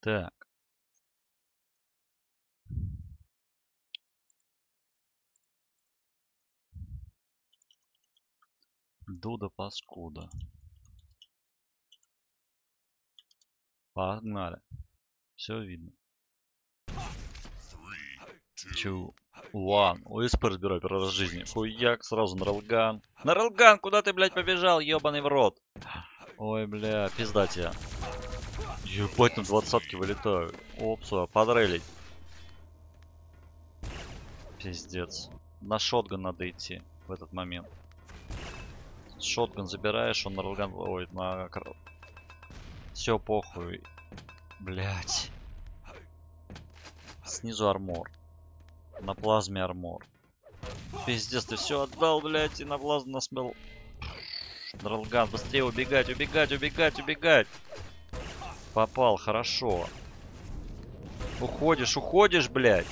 Так. Дуда паскуда. Погнали. Все видно. Two, one. УСП разбирай первый раз в жизни. Хуяк, сразу на релган. На релган, куда ты, блядь, побежал, ебаный в рот? Ой, бля, пизда тебя. Ебать, на двадцатки вылетают. Опсу, подрелить. Пиздец. На шотган надо идти в этот момент. Шотган забираешь, он на релган... Ой, на... Все, похуй. Блять. Снизу армор. На плазме армор. Пиздец, ты все отдал, блядь, и на плазму насмел. Дралган, быстрее убегать, убегать, убегать, убегать. Попал, хорошо. Уходишь, уходишь, блядь.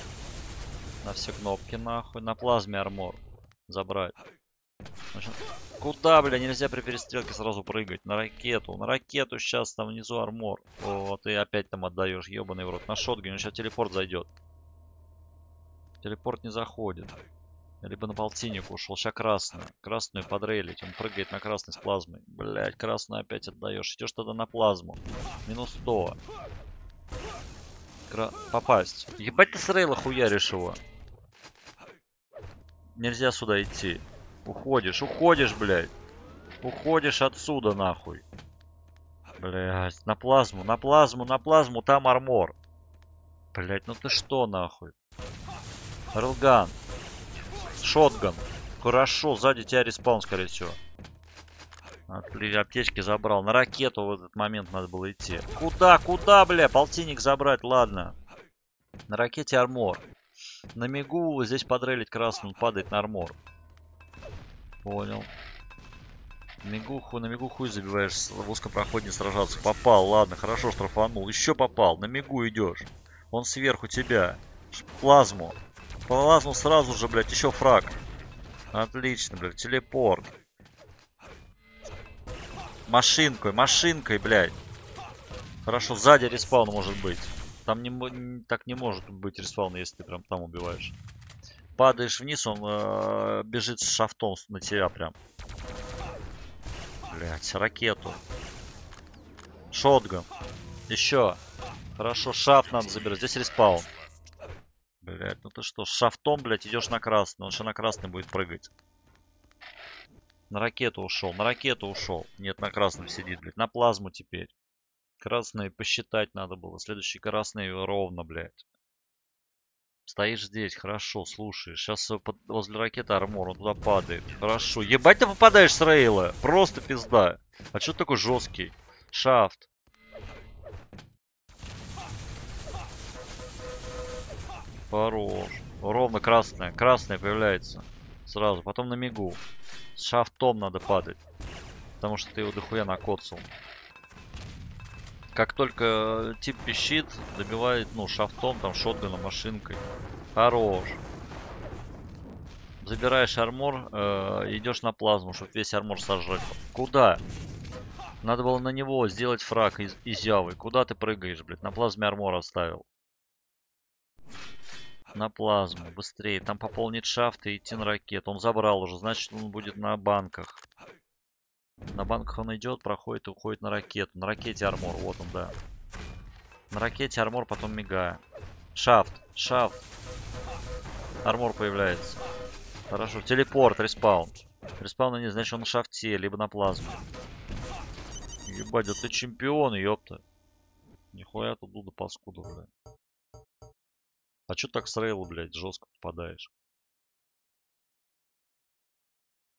На все кнопки, нахуй. На плазме армор. Забрать. Куда, бля, нельзя при перестрелке сразу прыгать? На ракету. На ракету сейчас там внизу армор. Вот, и опять там отдаешь, ебаный в рот. На шотгане сейчас телепорт зайдет. Телепорт не заходит. Либо на полтинник ушел. Сейчас красную. Красную подрелить. Он прыгает на красный с плазмой. Блять, красную опять отдаешь. Идешь тогда на плазму. Минус 100. Кра... Попасть. Ебать ты с рейла хуяришь его. Нельзя сюда идти. Уходишь, уходишь, блядь. Уходишь отсюда, нахуй. Блядь, на плазму, на плазму, на плазму, там армор. Блядь, ну ты что, нахуй? Релган. Шотган. Хорошо, сзади тебя респаун, скорее всего. Отлично, аптечки забрал. На ракету в этот момент надо было идти. Куда, куда, бля? Полтинник забрать, ладно. На ракете армор. На мигу здесь подрелить красным, падает на армор. Понял. Мигуху, на мигу хуй забиваешь, в узком проходе сражаться. Попал, ладно, хорошо, штрафанул. Еще попал, на мигу идешь. Он сверху тебя. Плазму. Плазму сразу же, блядь, еще фраг. Отлично, блядь, телепорт. Машинкой, машинкой, блядь. Хорошо, сзади respawn может быть. Там не, так не может быть respawn, если ты прям там убиваешь. Падаешь вниз, он э, бежит с шафтом на тебя прям. Блять, ракету. Шотган. Еще. Хорошо, шафт надо забирать. Здесь респаун. Блять, ну ты что, с шафтом, блядь, идешь на красный. Он еще на красный будет прыгать. На ракету ушел, на ракету ушел. Нет, на красном сидит, блядь. На плазму теперь. Красные посчитать надо было. Следующий красный ровно, блядь. Стоишь здесь, хорошо, слушаешь. Сейчас под, возле ракеты армор, он туда падает. Хорошо. Ебать ты попадаешь с рейла. Просто пизда. А что такой жесткий? Шафт. Хорош. Ровно красная. Красная появляется. Сразу. Потом на мигу. С шафтом надо падать. Потому что ты его дохуя накоцал. Как только тип пищит, добивает, ну, шафтом, там, шотганом, машинкой. Хорош. Забираешь армор, э, идешь на плазму, чтобы весь армор сожрать. Куда? Надо было на него сделать фраг из, из явы. Куда ты прыгаешь, блядь? На плазме армор оставил. На плазму, быстрее. Там пополнить шафт и идти на ракету. Он забрал уже, значит он будет на банках. На банках он идет, проходит и уходит на ракету. На ракете армор, вот он, да. На ракете армор, потом мигая. Shaft, shaft. Armor появляется. Хорошо, телепорт, respawn. Respawn не значит он на шафте, либо на плазме. Ебать, да ты чемпион, ёпта. Нихуя тут Дуда паскуда, блядь. А чё так с рейла, блядь, жестко попадаешь?